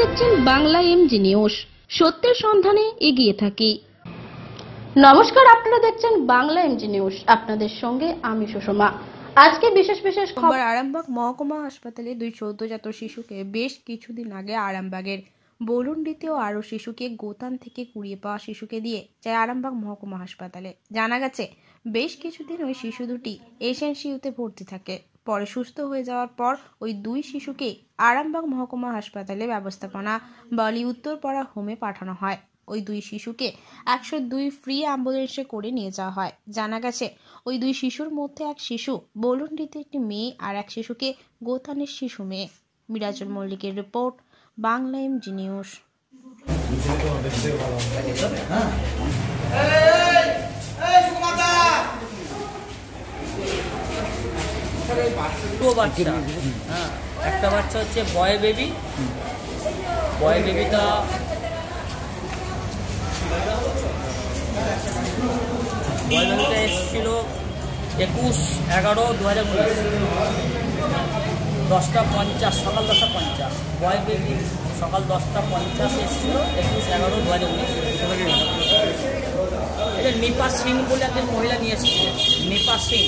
দেখছেন Bangla MG news. সত্যের সন্ধানে এগিয়ে থাকি। নমস্কার, আপনারা দেখছেন বাংলা এমজি নিউজ। আপনাদের সঙ্গে আমি সুষমা। আজকে বিশেষ বিশেষ খবর আরামবাগ মহকুমা হাসপাতালে দুই সদ্যজাত শিশুকে বেশ কিছুদিন আগে আরামবাগের বরুণডিতে ও আরও শিশুকে গোতান থেকে কুড়িয়ে পাওয়া শিশুকে দিয়ে যায় আরামবাগ মহকুমা হাসপাতালে। জানা গেছে, বেশ কিছুদিন ওই শিশু দুটি এশিয়ানসিউতে ভর্তি থাকে। পরে সুস্থ হয়ে যাওয়ার পর ওই দুই শিশুকে আরামবাগ মহকুমা হাসপাতালে ব্যবস্থাপনা বলি উত্তরপাড়া হোমে পাঠানো হয়। ওই দুই শিশুকে একশো দুই ফ্রি অ্যাম্বুলেন্সে করে নিয়ে যাওয়া হয়। জানা গেছে, ওই দুই শিশুর মধ্যে এক শিশু বলুন্ডিতে একটি মেয়ে আর এক শিশুকে গোথানের শিশু মেয়ে। মিরাজুল মল্লিকের রিপোর্ট, বাংলা এমজি নিউজ। দুটো বাচ্চা। হ্যাঁ। একটা বাচ্চা হচ্ছে বয় বেবি। বয় বেবিটা বয় এসেছিল একুশ এগারো দু হাজার উনিশ। দশটা পঞ্চাশ, সকাল দশটা পঞ্চাশ। বয় বেবি সকাল দশটা পঞ্চাশ এসেছিল একুশ এগারো দু হাজার উনিশ। এটা নিপা সিং বলে একজন মহিলা নিয়ে এসেছিলেন নিপা সিং।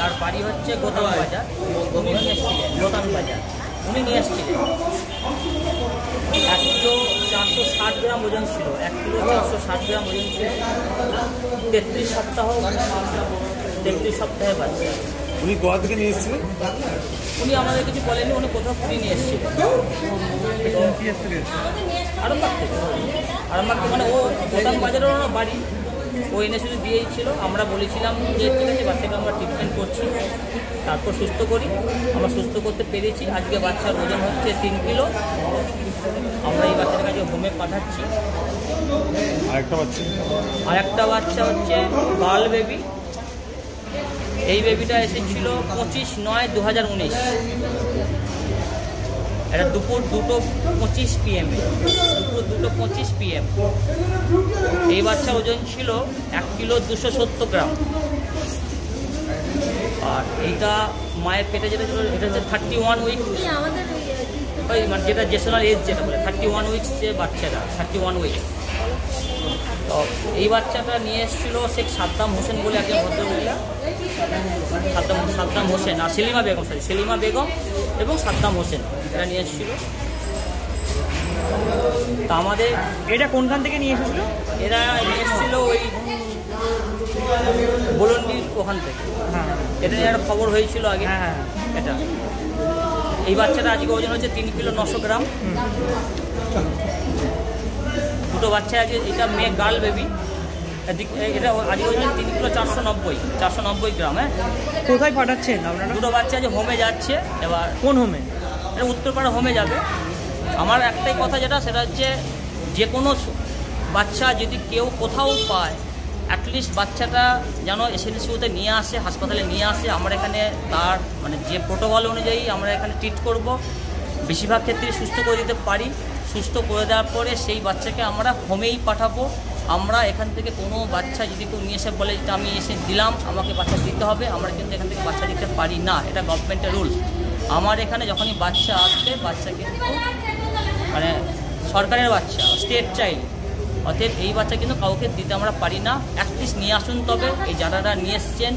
যার বাড়ি হচ্ছে গোদাম বাজার। উনি নিয়ে এসেছিলেন গোদাম বাজার। উনি নিয়ে এসেছিলেন। এক কিলো চারশো ষাট গ্রাম ওজন ছিল এক কিলো চারশো ষাট গ্রাম ওজন ছিল। তেত্রিশ সপ্তাহ তেত্রিশ সপ্তাহে বাচ্চা উনি গোয়া থেকে নিয়ে এসেছিলেন? উনি আমাদের কিছু বলেননি উনি কোথাও পুরী নিয়ে এসেছিলেন। আরামবাগ থেকে। আরামবাগ থেকে মানে ও গোদাম বাজারের বাড়ি। ও এনে শুধু দিয়েই ছিল। আমরা বলেছিলাম যে ঠিক আছে বাচ্চাকে আমরা ট্রিটমেন্ট করছি। তারপর সুস্থ করি। আমরা সুস্থ করতে পেরেছি। আজকে বাচ্চার ওজন হচ্ছে তিন কিলো। আমরা এই বাচ্চাটার কাছে হোমে পাঠাচ্ছি। আরেকটা বাচ্চা? আর একটা বাচ্চা হচ্ছে বাল বেবি এই বেবিটা এসেছিল পঁচিশ নয় দু হাজার উনিশ। এটা দুপুর দুটো পঁচিশ পিএমে দুপুর দুটো পঁচিশ পিএম এই বাচ্চার ওজন ছিল এক কিলো দুশো সত্তর গ্রাম। আর এইটা মায়ের পেটে যেটা ছিল এটা হচ্ছে থার্টি ওয়ান উইক ওই মানে যেটা জেশনাল এজ যেটা বলে থার্টি ওয়ান উইকস যে বাচ্চাটা থার্টি ওয়ান উইকস তো এই বাচ্চাটা নিয়ে এসেছিল শেখ সাদ্দাম হোসেন বলে একজন ভদ্রমহিলা। সাদ্দাম সাদ্দাম হোসেন আর সেলিমা বেগম সরি সেলিমা বেগম এবং সাদ্দাম হোসেন। এরা নিয়ে এসেছিল। তা আমাদের এটা কোনখান থেকে নিয়ে এসেছিল? এরা নিয়ে এসেছিল ওই বলন্ডির ওখান থেকে। হ্যাঁ। এটা নিয়ে একটা খবর হয়েছিল আগে। হ্যাঁ হ্যাঁ। এটা। এই বাচ্চাটা আজকে ওজন হচ্ছে তিন কিলো নশো গ্রাম। দুটো বাচ্চা আছে এটা মেয়ে গার্ল বেবি। এটা আজকে ওজন তিন কিলো চারশো নব্বই চারশো নব্বই গ্রাম হ্যাঁ। কোথায় পাঠাচ্ছেন আপনারা? দুটো বাচ্চা আছে হোমে যাচ্ছে এবার কোন হোমে এটা উত্তরপাড়া হোমে যাবে। আমার একটাই কথা যেটা, সেটা হচ্ছে যে কোনো বাচ্চা যদি কেউ কোথাও পায় অ্যাটলিস্ট বাচ্চাটা যেন এসএনসিউতে নিয়ে আসে, হাসপাতালে নিয়ে আসে, আমরা এখানে তার মানে যে প্রোটোকল অনুযায়ী আমরা এখানে ট্রিট করব। বেশিরভাগ ক্ষেত্রে সুস্থ করে দিতে পারি। সুস্থ করে দেওয়ার পরে সেই বাচ্চাকে আমরা হোমেই পাঠাবো। আমরা এখান থেকে কোনো বাচ্চা যদি কেউ নিয়ে এসে বলে যে, আমি এসে দিলাম, আমাকে বাচ্চা দিতে হবে। আমরা কিন্তু এখান থেকে বাচ্চা দিতে পারি না। এটা গভর্নমেন্টের রুল আমার এখানে যখনই বাচ্চা আসবে বাচ্চা কিন্তু মানে সরকারের বাচ্চা স্টেট চাইল্ড অতএব এই বাচ্চা কিন্তু কাউকে দিতে আমরা পারি না। অ্যাটলিস্ট নিয়ে আসুন তবে এই যারা নিয়ে এসছেন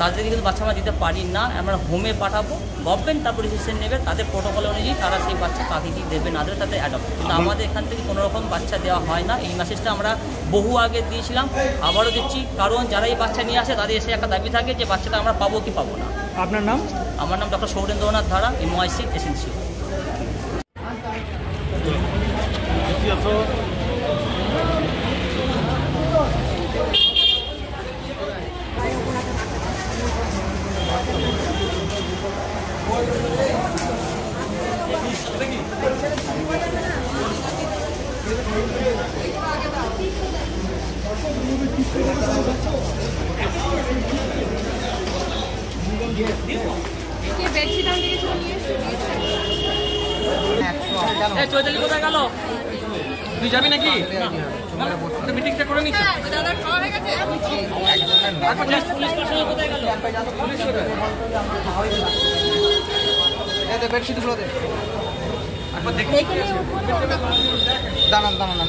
তাদেরকে কিন্তু বাচ্চা আমরা দিতে পারি না। আমরা হোমে পাঠাবো গভর্নমেন্ট তারপর ডিসিশন নেবে তাদের প্রোটোকল অনুযায়ী তারা সেই বাচ্চা তাকে কি দেবে না দেবে তাদের অ্যাডপ্ট কিন্তু আমাদের এখান থেকে কোনো রকম বাচ্চা দেওয়া হয় না। এই মেসেজটা আমরা বহু আগে দিয়েছিলাম আবারও দিচ্ছি। কারণ যারা এই বাচ্চা নিয়ে আসে তাদের এসে একটা দাবি থাকে যে বাচ্চাটা আমরা পাবো কি পাবো না। আপনার নাম? আমার নাম doctor Sourendranath Dhara MOIC Asensio এই চৈতালি কোথায় গেল? তুই যাবি নাকি? মিটিংটা করে নিচ্ছি পুলিশ পুলিশ কোথায় গেল? বেডশিটগুলো দে এখানে উপরে দাঁড়ান দাঁড়ান।